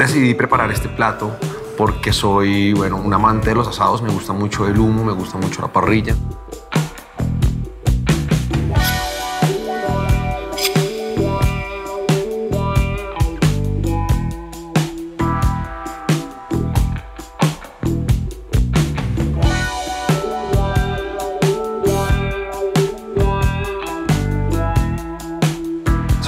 decidí preparar este plato porque soy, bueno, un amante de los asados, me gusta mucho el humo, me gusta mucho la parrilla.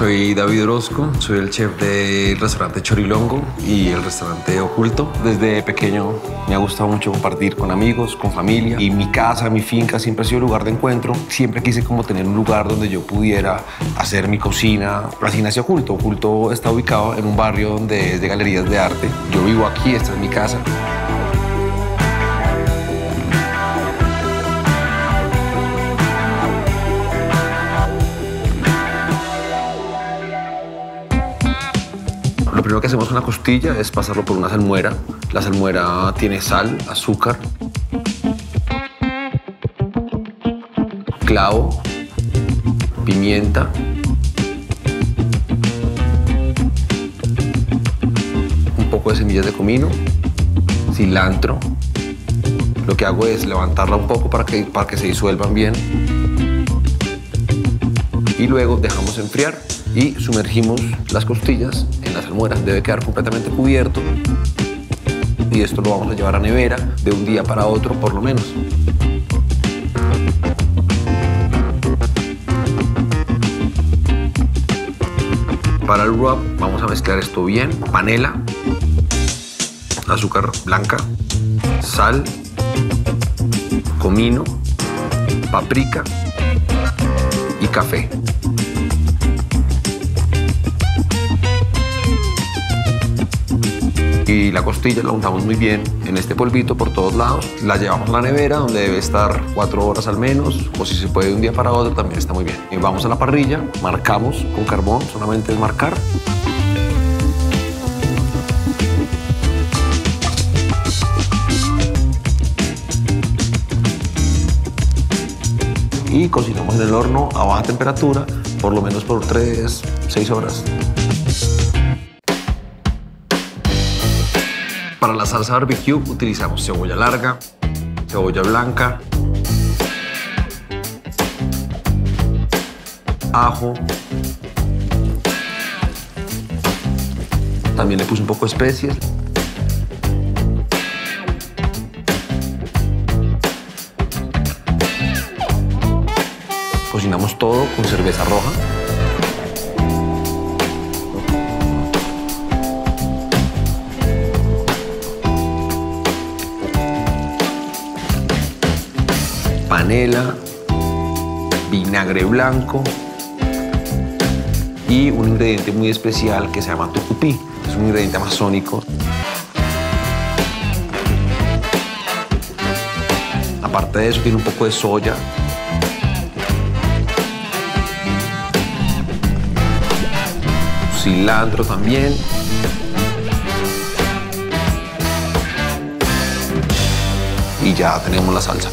Soy David Orozco, soy el chef del restaurante Chorilongo y el restaurante Oculto. Desde pequeño me ha gustado mucho compartir con amigos, con familia y mi casa, mi finca siempre ha sido lugar de encuentro. Siempre quise como tener un lugar donde yo pudiera hacer mi cocina. Así nació Oculto. Oculto está ubicado en un barrio donde es de galerías de arte. Yo vivo aquí, esta es mi casa. Que hacemos la costilla es pasarlo por una salmuera. La salmuera tiene sal, azúcar, clavo, pimienta, un poco de semillas de comino, cilantro. Lo que hago es levantarla un poco para que, para que se disuelvan bien. Y luego dejamos enfriar y sumergimos las costillas en la salmuera. Debe quedar completamente cubierto y esto lo vamos a llevar a nevera de un día para otro por lo menos. Para el rub vamos a mezclar esto bien, panela, azúcar blanca, sal, comino, paprika y café. Y la costilla la untamos muy bien en este polvito por todos lados. La llevamos a la nevera donde debe estar cuatro horas al menos o si se puede de un día para otro también está muy bien. Y vamos a la parrilla, marcamos con carbón, solamente es marcar. Y cocinamos en el horno a baja temperatura, por lo menos por 3, 6 horas. Para la salsa barbecue utilizamos cebolla larga, cebolla blanca, ajo. También le puse un poco de especias. Cocinamos todo con cerveza roja. Vinagre blanco y un ingrediente muy especial que se llama tucupí. Es un ingrediente amazónico. Aparte de eso, tiene un poco de soya. Cilantro también. Y ya tenemos la salsa.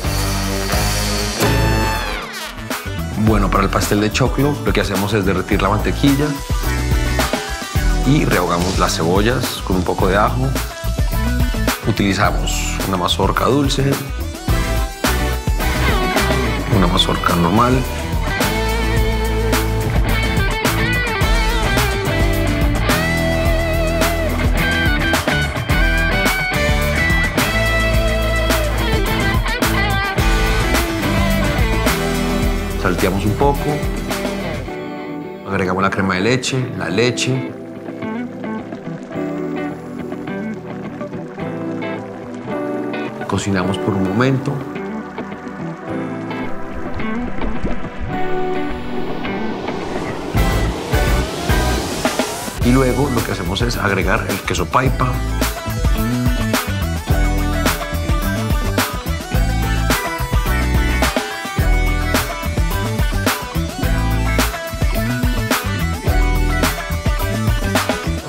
Bueno, para el pastel de choclo lo que hacemos es derretir la mantequilla y rehogamos las cebollas con un poco de ajo. Utilizamos una mazorca dulce, una mazorca normal, salteamos un poco, agregamos la crema de leche, la leche. Cocinamos por un momento. Y luego lo que hacemos es agregar el queso paipa,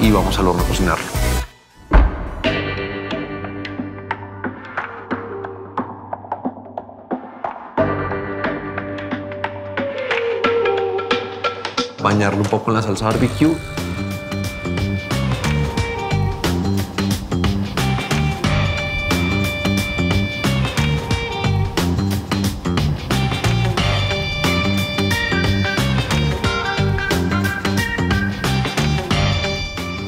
y vamos al horno a cocinarlo. Bañarlo un poco en la salsa barbecue.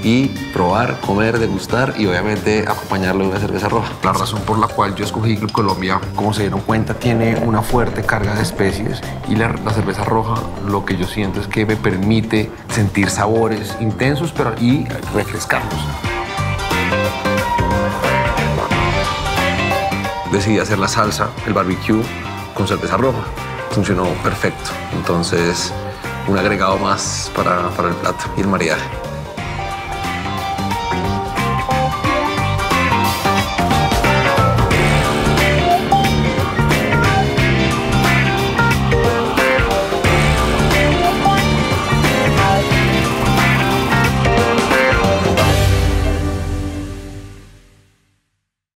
Y probar, comer, degustar y obviamente acompañarlo de una cerveza roja. La razón por la cual yo escogí Club Colombia, como se dieron cuenta, tiene una fuerte carga de especies y la, la cerveza roja lo que yo siento es que me permite sentir sabores intensos pero y refrescarlos. Decidí hacer la salsa, el barbecue con cerveza roja. Funcionó perfecto. Entonces, un agregado más para, para el plato y el maridaje.